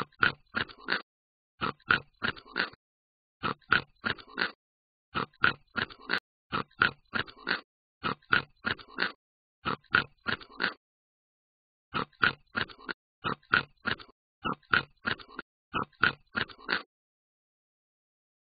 you